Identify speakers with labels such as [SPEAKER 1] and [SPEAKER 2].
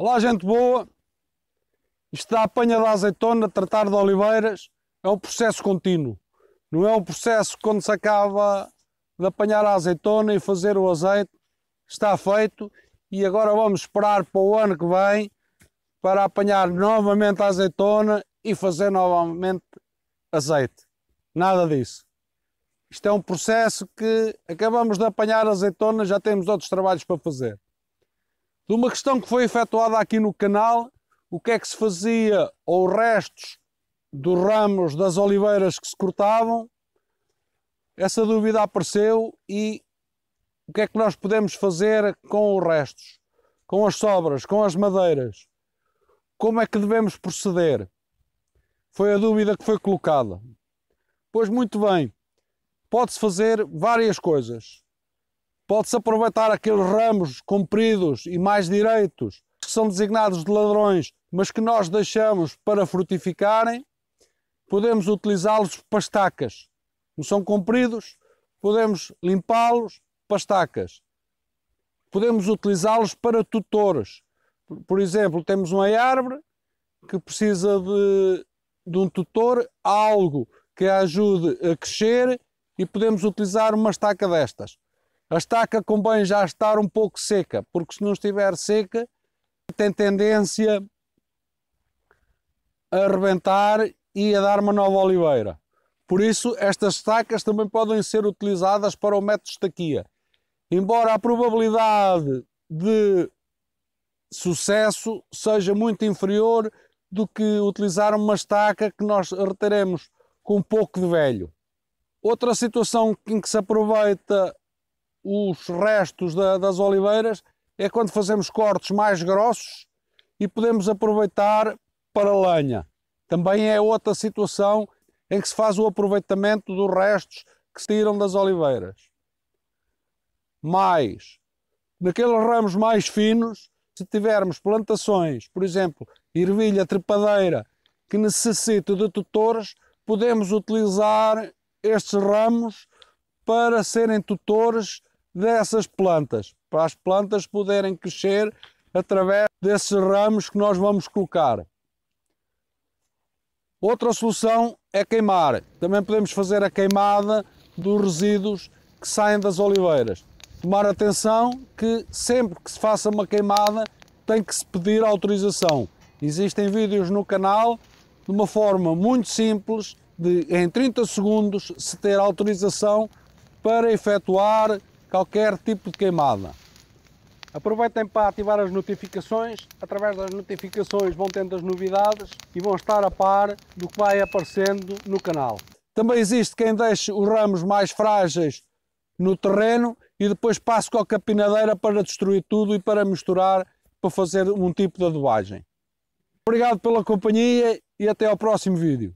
[SPEAKER 1] Olá, gente boa! Isto da apanha da azeitona, tratar de oliveiras, é um processo contínuo. Não é um processo quando se acaba de apanhar a azeitona e fazer o azeite. Está feito e agora vamos esperar para o ano que vem para apanhar novamente a azeitona e fazer novamente azeite. Nada disso. Isto é um processo que acabamos de apanhar a azeitona, já temos outros trabalhos para fazer. De uma questão que foi efetuada aqui no canal, o que é que se fazia ou restos dos ramos das oliveiras que se cortavam, essa dúvida apareceu e o que é que nós podemos fazer com os restos, com as sobras, com as madeiras? Como é que devemos proceder? Foi a dúvida que foi colocada. Pois muito bem, pode-se fazer várias coisas. Pode-se aproveitar aqueles ramos compridos e mais direitos que são designados de ladrões, mas que nós deixamos para frutificarem. Podemos utilizá-los para estacas. Não são compridos, podemos limpá-los para estacas. Podemos utilizá-los para tutores. Por exemplo, temos uma árvore que precisa de, de um tutor, algo que a ajude a crescer e podemos utilizar uma estaca destas. A estaca convém já estar um pouco seca, porque se não estiver seca, tem tendência a arrebentar e a dar uma nova oliveira. Por isso, estas estacas também podem ser utilizadas para o método de estaquia. Embora a probabilidade de sucesso seja muito inferior do que utilizar uma estaca que nós reteremos com um pouco de velho. Outra situação em que se aproveita os restos da, das oliveiras é quando fazemos cortes mais grossos e podemos aproveitar para lenha. Também é outra situação em que se faz o aproveitamento dos restos que se tiram das oliveiras. Mais, naqueles ramos mais finos, se tivermos plantações, por exemplo, ervilha trepadeira, que necessita de tutores, podemos utilizar estes ramos para serem tutores dessas plantas, para as plantas poderem crescer através desses ramos que nós vamos colocar. Outra solução é queimar. Também podemos fazer a queimada dos resíduos que saem das oliveiras. Tomar atenção que sempre que se faça uma queimada tem que se pedir autorização. Existem vídeos no canal de uma forma muito simples de em 30 segundos se ter autorização para efetuar qualquer tipo de queimada. Aproveitem para ativar as notificações, através das notificações vão tendo as novidades e vão estar a par do que vai aparecendo no canal. Também existe quem deixe os ramos mais frágeis no terreno e depois passe com a capinadeira para destruir tudo e para misturar para fazer um tipo de adubagem. Obrigado pela companhia e até ao próximo vídeo.